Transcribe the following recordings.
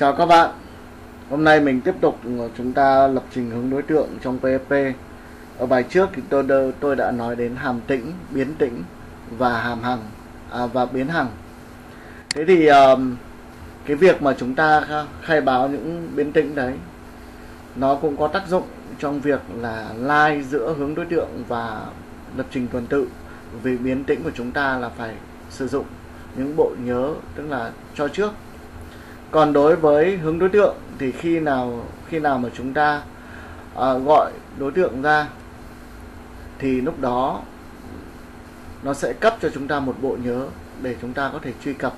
Chào các bạn. Hôm nay mình tiếp tục ờ, chúng ta lập trình hướng đối tượng trong PHP Ở bài trước thì tôi tôi đã nói đến hàm tĩnh, biến tĩnh và hàm hằng à, và biến hằng. Thế thì um, cái việc mà chúng ta khai báo những biến tĩnh đấy nó cũng có tác dụng trong việc là lai giữa hướng đối tượng và lập trình tuần tự. Vì biến tĩnh của chúng ta là phải sử dụng những bộ nhớ tức là cho trước còn đối với hướng đối tượng thì khi nào khi nào mà chúng ta à, gọi đối tượng ra thì lúc đó nó sẽ cấp cho chúng ta một bộ nhớ để chúng ta có thể truy cập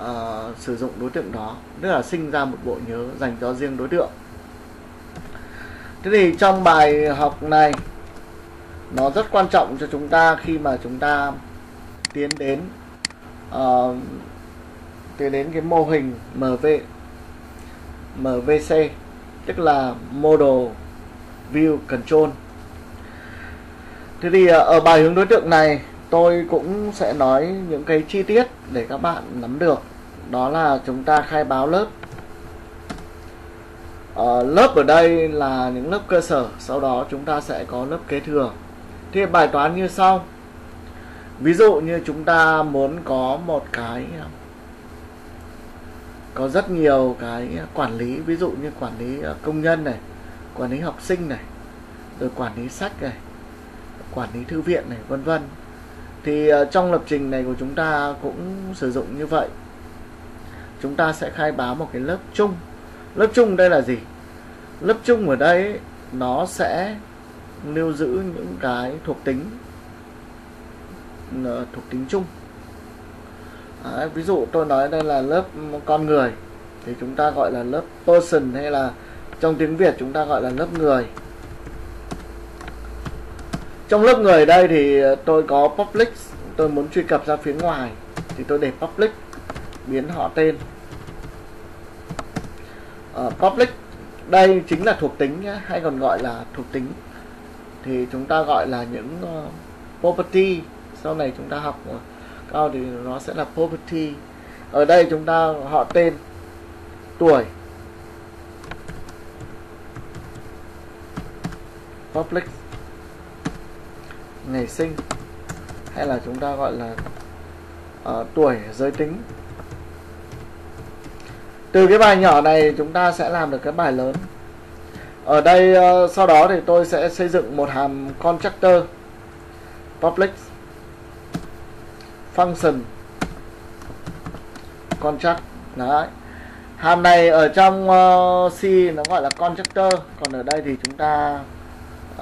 uh, sử dụng đối tượng đó tức là sinh ra một bộ nhớ dành cho riêng đối tượng. Thế thì trong bài học này nó rất quan trọng cho chúng ta khi mà chúng ta tiến đến uh, tới đến cái mô hình MV MVC tức là Model View Control. Thế thì ờ, ở bài hướng đối tượng này, tôi cũng sẽ nói những cái chi tiết để các bạn nắm được. Đó là chúng ta khai báo lớp. Ở lớp ở đây là những lớp cơ sở, sau đó chúng ta sẽ có lớp kế thừa. Thì bài toán như sau. Ví dụ như chúng ta muốn có một cái có rất nhiều cái quản lý, ví dụ như quản lý ờ, công nhân này, quản lý học sinh này, rồi quản lý sách này, quản lý thư viện này, vân vân. Thì ờ, trong lập trình này của chúng ta cũng sử dụng như vậy. Chúng ta sẽ khai báo một cái lớp chung. Lớp chung đây là gì? Lớp chung ở đây, nó sẽ lưu giữ những cái thuộc tính ờ, thuộc tính chung. Đấy, ví dụ tôi nói đây là lớp con người thì chúng ta gọi là lớp person hay là trong tiếng Việt chúng ta gọi là lớp người. Trong lớp người đây thì tôi có public tôi muốn truy cập ra phía ngoài thì tôi để public biến họ tên. Ở public đây chính là thuộc tính nhé, hay còn gọi là thuộc tính. Thì chúng ta gọi là những uh, property sau này chúng ta học rồi cao thì nó sẽ là property ở đây chúng ta họ tên tuổi. Public. Ngày sinh. Hay là chúng ta gọi là uh, tuổi giới tính. Từ cái bài nhỏ này chúng ta sẽ làm được cái bài lớn. Ở đây uh, sau đó thì tôi sẽ xây dựng một hàm constructor public function. Contract. Đấy. Hàm này ở trong uh, C nó gọi là constructor còn ở đây thì chúng ta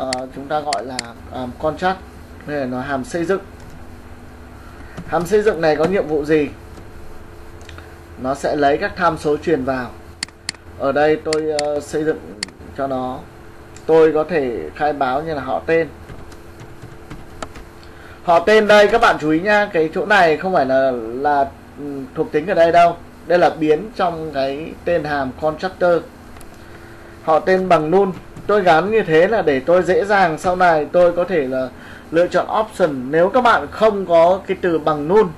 uh, chúng ta gọi là um, contract. Đây là nó hàm xây dựng. Hàm xây dựng này có nhiệm vụ gì? Nó sẽ lấy các tham số truyền vào. Ở đây tôi uh, xây dựng cho nó. Tôi có thể khai báo như là họ tên họ tên đây, các bạn chú ý nha, cái chỗ này không phải là là ừ, thuộc tính ở đây đâu. Đây là biến trong cái tên hàm constructor họ tên bằng null tôi gắn như thế là để tôi dễ dàng sau này tôi có thể là lựa chọn option. Nếu các bạn không có cái từ bằng null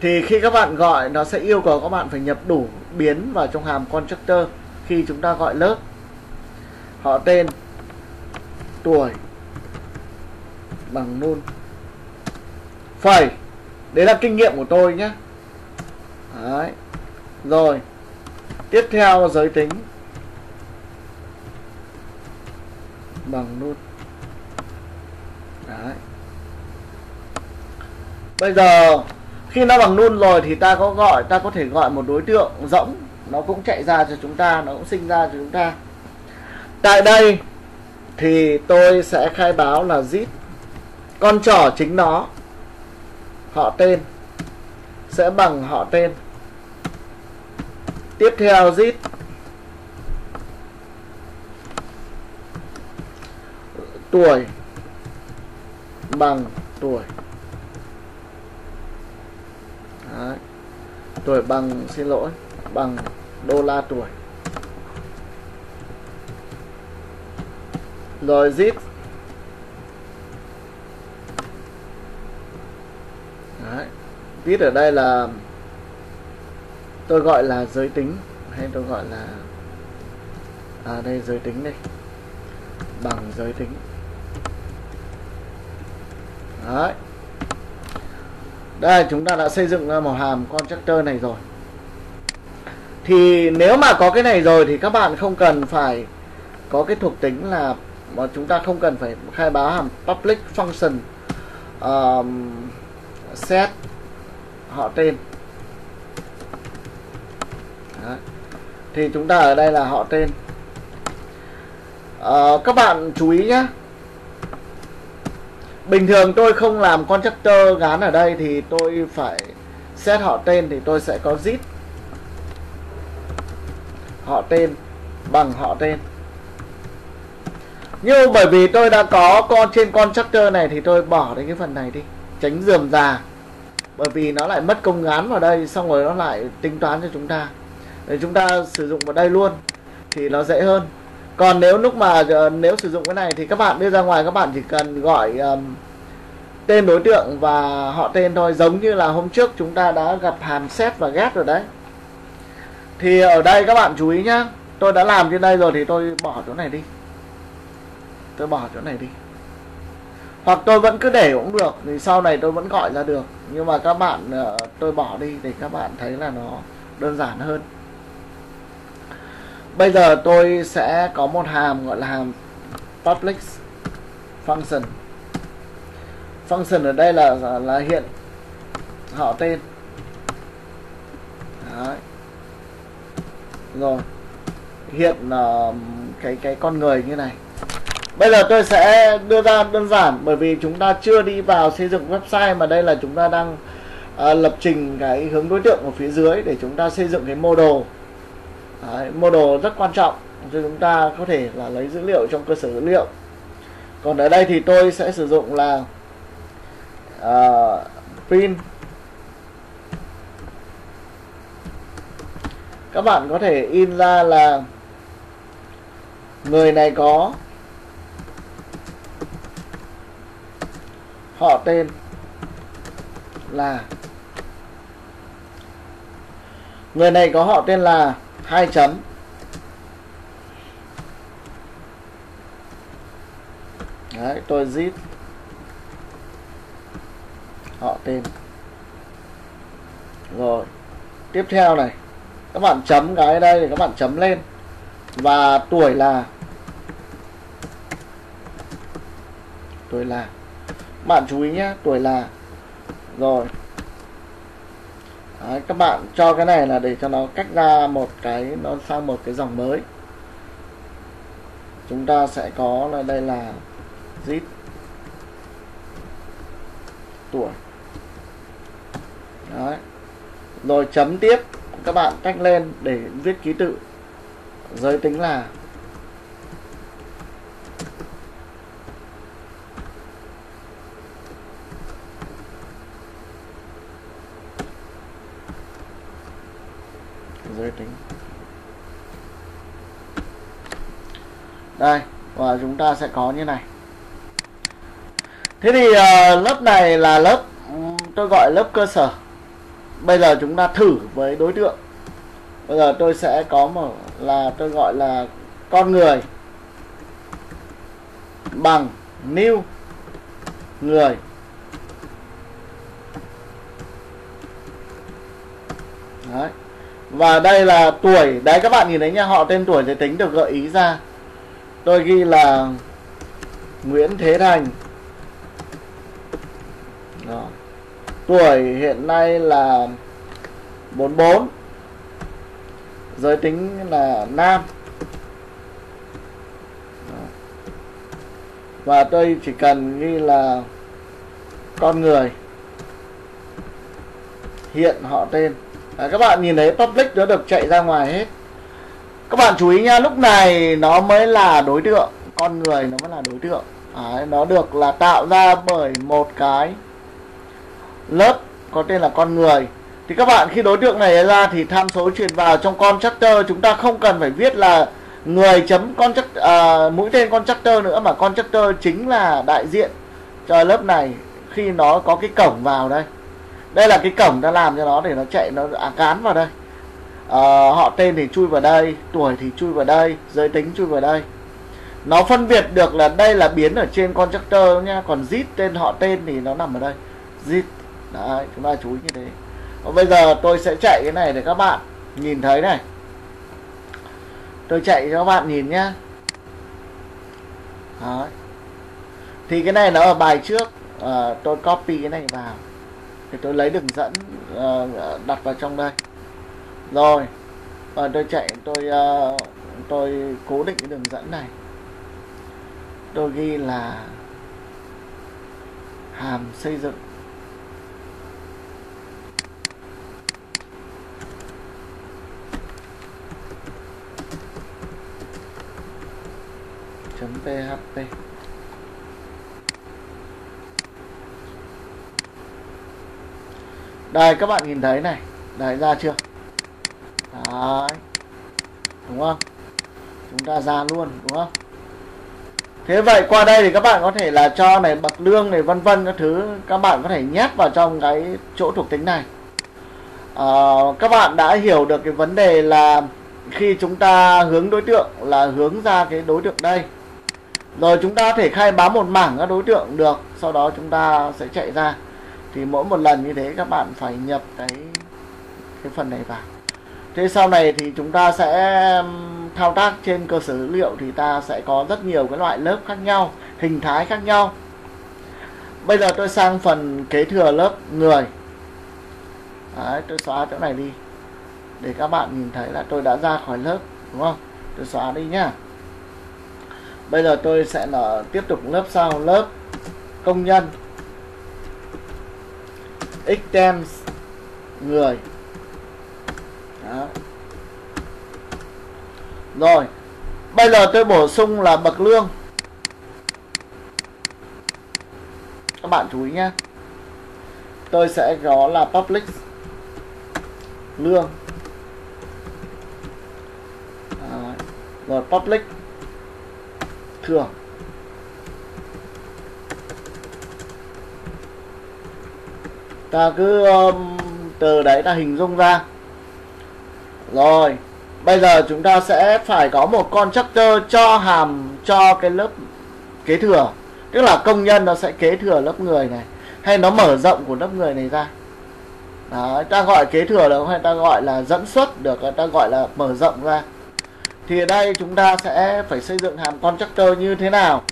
thì khi các bạn gọi, nó sẽ yêu cầu các bạn phải nhập đủ biến vào trong hàm constructor khi chúng ta gọi lớp. Họ tên tuổi bằng null phẩy đấy là kinh nghiệm của tôi nhé. Đấy, rồi, tiếp theo giới tính. Bằng nút. Đấy. Bây giờ, khi nó bằng nôn rồi thì ta có gọi, ta có thể gọi một đối tượng rỗng. Nó cũng chạy ra cho chúng ta, nó cũng sinh ra cho chúng ta. Tại đây thì tôi sẽ khai báo là zip. Con trỏ chính nó họ tên, sẽ bằng họ tên. Tiếp theo, zip. Tuổi bằng tuổi. Đấy. tuổi bằng, xin lỗi, bằng đô la tuổi. Rồi zip. Đấy. viết ở đây là tôi gọi là giới tính hay tôi gọi là à đây giới tính đây bằng giới tính. Đấy. Đây chúng ta đã xây dựng ra một hàm constructor này rồi. Thì nếu mà có cái này rồi thì các bạn không cần phải có cái thuộc tính là mà chúng ta không cần phải khai báo hàm public function. Um, set họ tên. Đấy. thì chúng ta ở đây là họ tên. À, các bạn chú ý nhé. Bình thường tôi không làm constructor gán ở đây thì tôi phải set họ tên thì tôi sẽ có zip. Họ tên bằng họ tên. Nhưng bởi vì tôi đã có con trên constructor này thì tôi bỏ đến cái phần này đi. Tránh dườm già bởi vì nó lại mất công gán vào đây xong rồi nó lại tính toán cho chúng ta. Để chúng ta sử dụng vào đây luôn thì nó dễ hơn. Còn nếu lúc mà ờ, nếu sử dụng cái này thì các bạn đưa ra ngoài các bạn chỉ cần gọi um, tên đối tượng và họ tên thôi. Giống như là hôm trước chúng ta đã gặp hàm xét và ghét rồi đấy. Thì ở đây các bạn chú ý nhá tôi đã làm trên đây rồi thì tôi bỏ chỗ này đi. Tôi bỏ chỗ này đi hoặc tôi vẫn cứ để cũng được thì sau này tôi vẫn gọi ra được. Nhưng mà các bạn ờ, tôi bỏ đi để các bạn thấy là nó đơn giản hơn. Bây giờ tôi sẽ có một hàm gọi là hàm public function. Function ở đây là là hiện họ tên. Đấy. rồi. Hiện uh, cái cái con người như này bây giờ tôi sẽ đưa ra đơn giản bởi vì chúng ta chưa đi vào xây dựng website mà đây là chúng ta đang à, lập trình cái hướng đối tượng ở phía dưới để chúng ta xây dựng cái model. Đấy, model rất quan trọng cho chúng ta có thể là lấy dữ liệu trong cơ sở dữ liệu. Còn ở đây thì tôi sẽ sử dụng là uh, print. Các bạn có thể in ra là người này có họ tên là người này có họ tên là hai chấm. Đấy, tôi zip họ tên. Rồi tiếp theo này các bạn chấm cái đây thì các bạn chấm lên. Và tuổi là tuổi là bạn chú ý nhé tuổi là rồi. Đấy, các bạn cho cái này là để cho nó cách ra một cái nó sang một cái dòng mới. Chúng ta sẽ có là đây là zip tuổi. Đấy. rồi chấm tiếp các bạn cách lên để viết ký tự. Giới tính là giới tính. Đây và chúng ta sẽ có như này. Thế thì uh, lớp này là lớp tôi gọi lớp cơ sở. Bây giờ chúng ta thử với đối tượng. Bây giờ tôi sẽ có một là tôi gọi là con người bằng new người đấy và đây là tuổi, đấy, các bạn nhìn thấy nha, họ tên tuổi thì tính được gợi ý ra. Tôi ghi là Nguyễn Thế Thành. Đó. tuổi hiện nay là 44 giới tính là nam. Đó. và tôi chỉ cần ghi là con người. Hiện họ tên. Đấy, các bạn nhìn thấy public nó được chạy ra ngoài hết. Các bạn chú ý nha lúc này nó mới là đối tượng con người nó mới là đối tượng. Đấy, nó được là tạo ra bởi một cái lớp có tên là con người. Thì các bạn khi đối tượng này ra thì tham số truyền vào trong con constructor chúng ta không cần phải viết là người chấm con chắc à, mũi tên con constructor nữa mà con constructor chính là đại diện cho lớp này khi nó có cái cổng vào đây đây là cái cổng ta làm cho nó để nó chạy nó à, vào đây. À, họ tên thì chui vào đây tuổi thì chui vào đây giới tính chui vào đây. Nó phân biệt được là đây là biến ở trên constructor nha còn zip tên họ tên thì nó nằm ở đây. Zip đấy chúng ta chú ý như thế. Và bây giờ tôi sẽ chạy cái này để các bạn nhìn thấy này. Tôi chạy cho các bạn nhìn nhá. Đấy. thì cái này nó ở bài trước. À, tôi copy cái này vào thì tôi lấy đường dẫn uh, đặt vào trong đây. Rồi và tôi chạy tôi uh, tôi cố định cái đường dẫn này. Tôi ghi là hàm xây dựng. Chấm php đây các bạn nhìn thấy này. Đấy ra chưa? Đấy. Đúng không? Chúng ta ra luôn đúng không? Thế vậy qua đây thì các bạn có thể là cho này bậc lương này vân vân các thứ. Các bạn có thể nhét vào trong cái chỗ thuộc tính này. À, các bạn đã hiểu được cái vấn đề là khi chúng ta hướng đối tượng là hướng ra cái đối tượng đây. Rồi chúng ta có thể khai báo một mảng các đối tượng được sau đó chúng ta sẽ chạy ra thì mỗi một lần như thế các bạn phải nhập cái cái phần này vào. Thế sau này thì chúng ta sẽ thao tác trên cơ sở dữ liệu thì ta sẽ có rất nhiều cái loại lớp khác nhau hình thái khác nhau. Bây giờ tôi sang phần kế thừa lớp người. Đấy, tôi xóa chỗ này đi để các bạn nhìn thấy là tôi đã ra khỏi lớp đúng không? Tôi xóa đi nhá. Bây giờ tôi sẽ là tiếp tục lớp sau lớp công nhân extends người. Đó. rồi, bây giờ tôi bổ sung là bậc lương. Các bạn chú ý nhé. Tôi sẽ có là public lương. Đó. rồi, public thường ta cứ um, từ đấy ta hình dung ra. Rồi bây giờ chúng ta sẽ phải có một con constructor cho hàm cho cái lớp kế thừa. Tức là công nhân nó sẽ kế thừa lớp người này hay nó mở rộng của lớp người này ra. Đấy, ta gọi kế thừa được hay ta gọi là dẫn xuất được? Ta gọi là mở rộng ra. Thì ở đây chúng ta sẽ phải xây dựng hàm constructor như thế nào?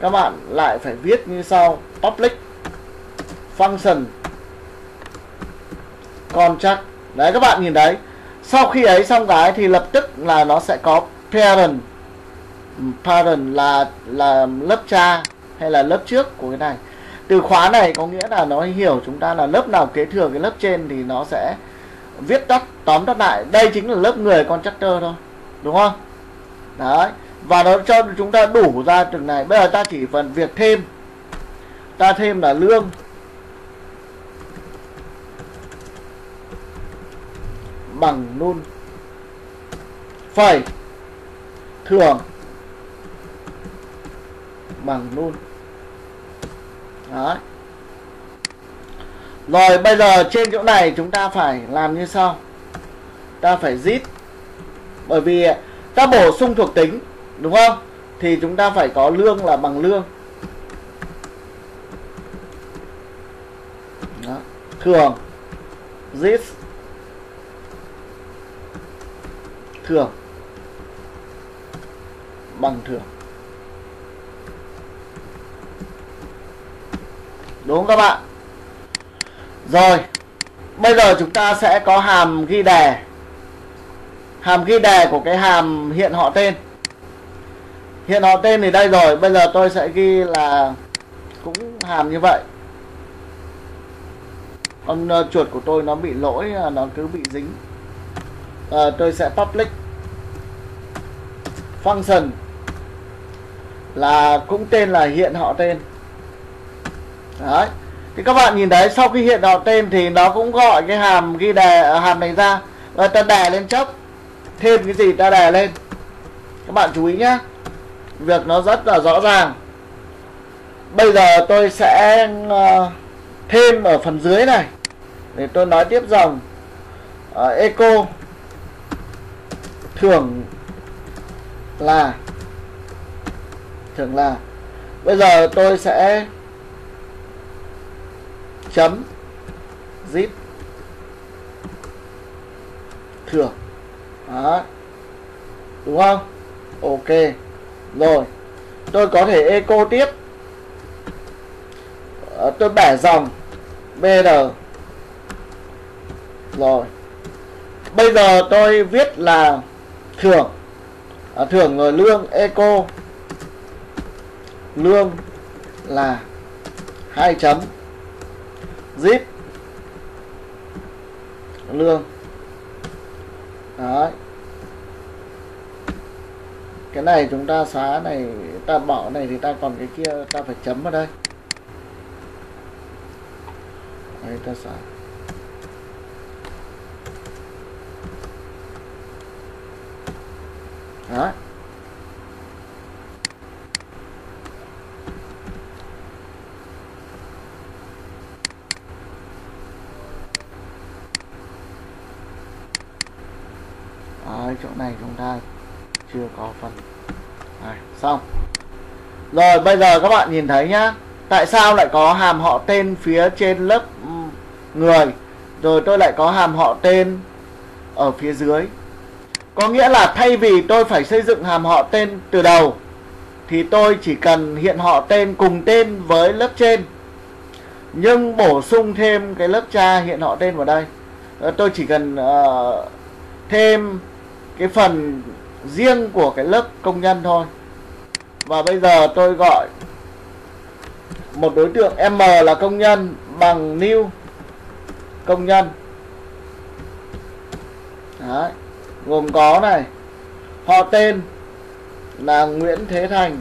Các bạn lại phải viết như sau. Public function. Contract đấy, các bạn nhìn đấy. Sau khi ấy xong cái thì lập tức là nó sẽ có parent. Ừ, parent là là lớp cha hay là lớp trước của cái này. Từ khóa này có nghĩa là nó hiểu chúng ta là lớp nào kế thừa cái lớp trên thì nó sẽ viết tắt, tóm tắt lại. Đây chính là lớp người contractor thôi. Đúng không? Đấy. Và nó cho chúng ta đủ ra từng này. Bây giờ ta chỉ phần việc thêm. Ta thêm là lương. Bằng luôn phẩy thường bằng luôn đấy. Rồi, bây giờ trên chỗ này chúng ta phải làm như sau. Ta phải zip. Bởi vì ta bổ sung thuộc tính, đúng không? Thì chúng ta phải có lương là bằng lương. Đó. thường zip. Thường, bằng thường. Đúng không các bạn? Rồi, bây giờ chúng ta sẽ có hàm ghi đề. Hàm ghi đề của cái hàm hiện họ tên. Hiện họ tên thì đây rồi, bây giờ tôi sẽ ghi là cũng hàm như vậy. Con ờ, chuột của tôi nó bị lỗi à, nó cứ bị dính à, tôi sẽ public function là cũng tên là hiện họ tên. Đấy. Thì các bạn nhìn thấy sau khi hiện họ tên thì nó cũng gọi cái hàm ghi đề hàm này ra. Và ta đè lên chốc thêm cái gì ta đè lên. Các bạn chú ý nhé việc nó rất là rõ ràng. Bây giờ tôi sẽ uh, thêm ở phần dưới này. Để tôi nói tiếp dòng. Ờ, uh, eco thường là thường là. Bây giờ tôi sẽ chấm zip. Thường. Đó. Đúng không? Ok. Rồi. Tôi có thể eco tiếp. Ờ, tôi bẻ dòng br rồi. Bây giờ tôi viết là thưởng. À, thưởng rồi lương eco. Lương là hai chấm. Zip. Lương. Đấy. Cái này chúng ta xóa này ta bỏ này thì ta còn cái kia ta phải chấm vào đây. Đấy ta xóa. Đó. Ở chỗ này chúng ta chưa có phần. Này, xong. Rồi bây giờ các bạn nhìn thấy nhá. Tại sao lại có hàm họ tên phía trên lớp người? Rồi tôi lại có hàm họ tên ở phía dưới có nghĩa là thay vì tôi phải xây dựng hàm họ tên từ đầu thì tôi chỉ cần hiện họ tên cùng tên với lớp trên. Nhưng bổ sung thêm cái lớp cha hiện họ tên vào đây. Ờ, tôi chỉ cần uh, thêm cái phần riêng của cái lớp công nhân thôi. Và bây giờ tôi gọi một đối tượng M là công nhân bằng new công nhân. Đấy gồm có này họ tên là Nguyễn Thế Thành.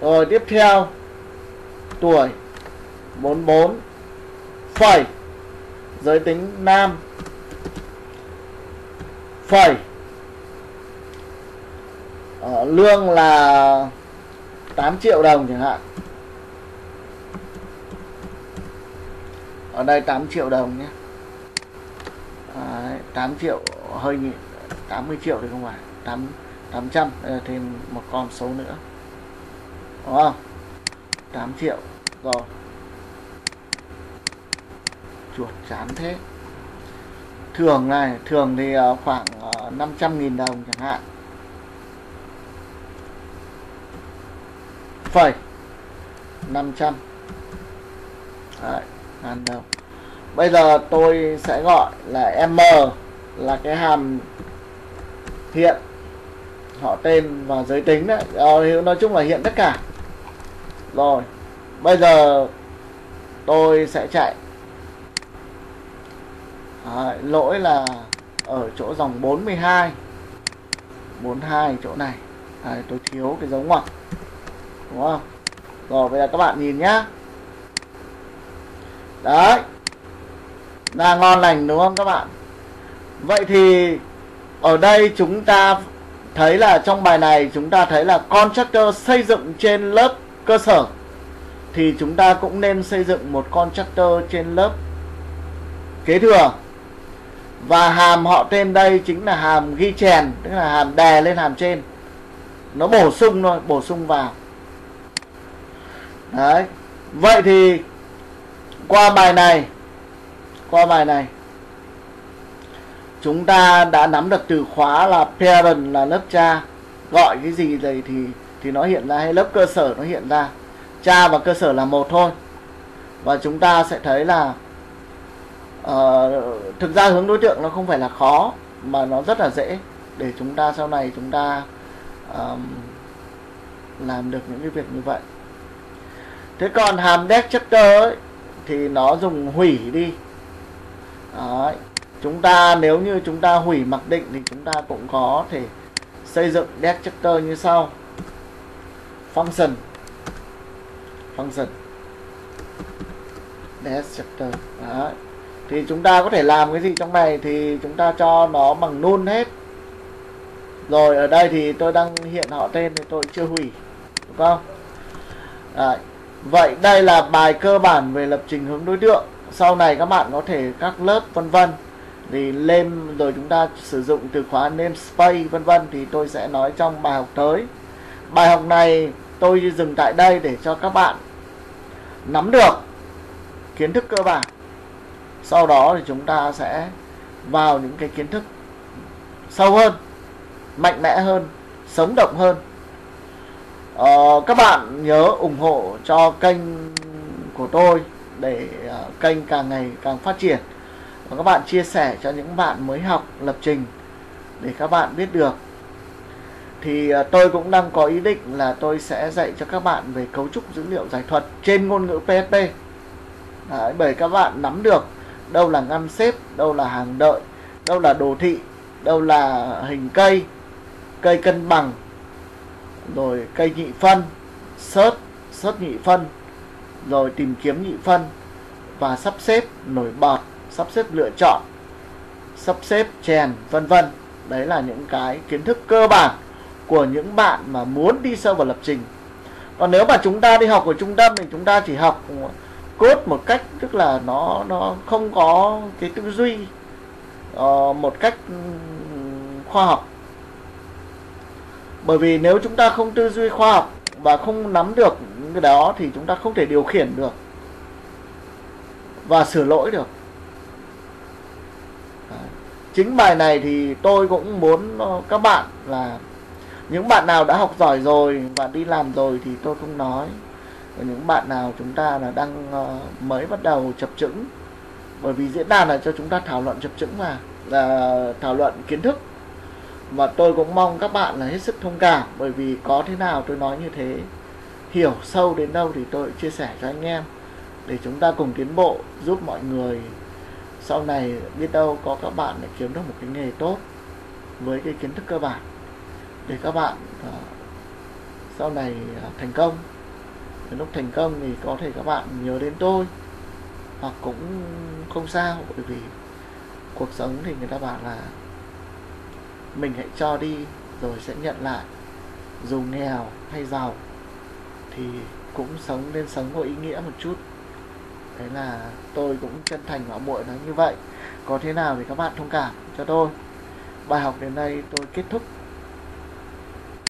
Rồi tiếp theo tuổi 44 phẩy giới tính nam. Phẩy ờ, lương là 8 triệu đồng chẳng hạn. Ở đây 8 triệu đồng nhé. 8 triệu hơi nhỉ 80 triệu thì không phải 8 800 ờ, thêm một con số nữa. Đúng không? 8 triệu rồi. Chuột chán thế. Thường này thường thì ờ, khoảng ờ, 500.000 đồng chẳng hạn. Phẩy 500 Đấy, ngàn đồng. Bây giờ tôi sẽ gọi là m là cái hàm hiện họ tên và giới tính đấy. Ờ, nói chung là hiện tất cả. Rồi bây giờ tôi sẽ chạy. À, lỗi là ở chỗ dòng 42 42 chỗ này. À, tôi thiếu cái dấu ngoặc. Đúng không? Rồi bây giờ các bạn nhìn nhá. Đấy. Là ngon lành đúng không các bạn? Vậy thì ở đây chúng ta thấy là trong bài này chúng ta thấy là constructor xây dựng trên lớp cơ sở. Thì chúng ta cũng nên xây dựng một constructor trên lớp kế thừa. Và hàm họ tên đây chính là hàm ghi chèn, tức là hàm đè lên hàm trên. Nó bổ sung thôi, bổ sung vào. Đấy. Vậy thì qua bài này, qua bài này chúng ta đã nắm được từ khóa là parent là lớp cha. Gọi cái gì đây thì thì nó hiện ra hay lớp cơ sở nó hiện ra. Cha và cơ sở là một thôi. Và chúng ta sẽ thấy là uh, thực ra hướng đối tượng nó không phải là khó mà nó rất là dễ. Để chúng ta sau này chúng ta um, làm được những cái việc như vậy. Thế còn hàm destructor ấy thì nó dùng hủy đi. Đấy chúng ta nếu như chúng ta hủy mặc định thì chúng ta cũng có thể xây dựng destructor như sau. Function. Function. Destructor Đấy. Thì chúng ta có thể làm cái gì trong này thì chúng ta cho nó bằng null hết. Rồi, ở đây thì tôi đang hiện họ tên thì tôi chưa hủy. Đúng không? Đấy. vậy đây là bài cơ bản về lập trình hướng đối tượng. Sau này các bạn có thể các lớp vân vân thì name rồi chúng ta sử dụng từ khóa namespace vân vân thì tôi sẽ nói trong bài học tới. Bài học này tôi dừng tại đây để cho các bạn nắm được kiến thức cơ bản. Sau đó thì chúng ta sẽ vào những cái kiến thức sâu hơn mạnh mẽ hơn sống động hơn. Ờ, các bạn nhớ ủng hộ cho kênh của tôi để ờ, kênh càng ngày càng phát triển và các bạn chia sẻ cho những bạn mới học lập trình để các bạn biết được. Thì ờ, tôi cũng đang có ý định là tôi sẽ dạy cho các bạn về cấu trúc dữ liệu giải thuật trên ngôn ngữ PHP Đấy, bởi các bạn nắm được đâu là ngăn xếp đâu là hàng đợi đâu là đồ thị đâu là hình cây cây cân bằng rồi cây nhị phân search search nhị phân rồi tìm kiếm nhị phân và sắp xếp nổi bọt sắp xếp lựa chọn sắp xếp chèn vân vân. Đấy là những cái kiến thức cơ bản của những bạn mà muốn đi sâu vào lập trình. Còn nếu mà chúng ta đi học ở trung tâm thì chúng ta chỉ học cốt một cách tức là nó nó không có cái tư duy uh, một cách khoa học. Bởi vì nếu chúng ta không tư duy khoa học và không nắm được cái đó thì chúng ta không thể điều khiển được và sửa lỗi được chính bài này thì tôi cũng muốn ờ, các bạn là những bạn nào đã học giỏi rồi và đi làm rồi thì tôi không nói. Và những bạn nào chúng ta là đang ờ, mới bắt đầu chập chững. Bởi vì diễn đàn là cho chúng ta thảo luận chập chững mà, là thảo luận kiến thức. Và tôi cũng mong các bạn là hết sức thông cảm, bởi vì có thế nào tôi nói như thế. Hiểu sâu đến đâu thì tôi chia sẻ cho anh em để chúng ta cùng tiến bộ, giúp mọi người sau này biết đâu có các bạn để kiếm được một cái nghề tốt với cái kiến thức cơ bản để các bạn uh, sau này uh, thành công. Đến lúc thành công thì có thể các bạn nhớ đến tôi hoặc cũng không sao bởi vì cuộc sống thì người ta bảo là mình hãy cho đi rồi sẽ nhận lại. Dù nghèo hay giàu thì cũng sống nên sống có ý nghĩa một chút thế là tôi cũng chân thành và muội nói như vậy. Có thế nào thì các bạn thông cảm cho tôi. Bài học đến đây tôi kết thúc.